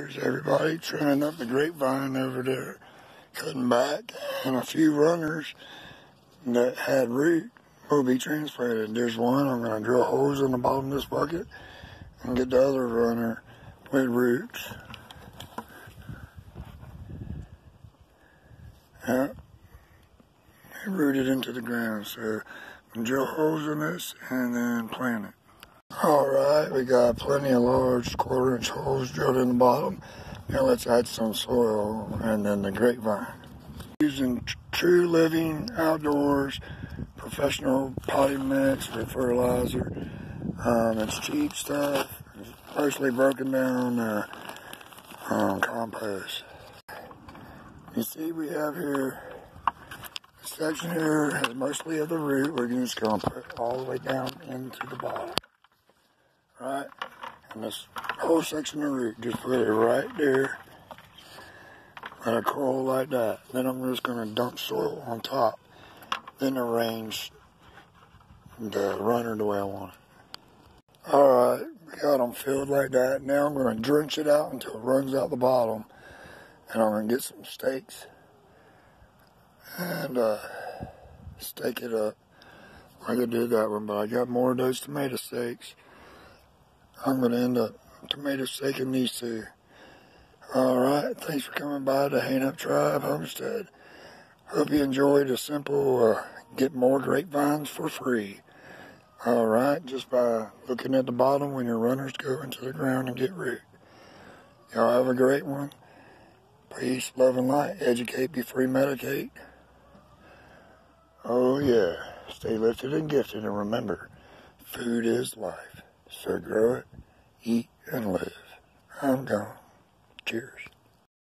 Everybody trimming up the grapevine over there, cutting back, and a few runners that had root will be transplanted. There's one, I'm going to drill holes in the bottom of this bucket and get the other runner with roots. Yeah, they rooted into the ground, so drill holes in this and then plant it. Alright, we got plenty of large quarter inch holes drilled in the bottom. Now let's add some soil and then the grapevine. Using true living outdoors professional potting mix with fertilizer. Um, it's cheap stuff, it's mostly broken down uh, um, compost. You see we have here, this section here has mostly of the root. We're just going to put all the way down into the bottom right? And this whole section of root, just put it right there. Let it curl like that. Then I'm just going to dump soil on top. Then arrange the runner the way I want it. Alright, got them filled like that. Now I'm going to drench it out until it runs out the bottom. And I'm going to get some stakes. And uh, stake it up I I did that one. But I got more of those tomato stakes. I'm going to end up tomato staking these two. Alright, thanks for coming by the Hang Up Tribe Homestead. Hope you enjoyed a simple uh, get more grapevines for free. Alright, just by looking at the bottom when your runners go into the ground and get root. Y'all have a great one. Peace, love, and light. Educate be free, medicate. Oh yeah, stay lifted and gifted, and remember, food is life. So grow it, eat, and live. I'm gone. Cheers.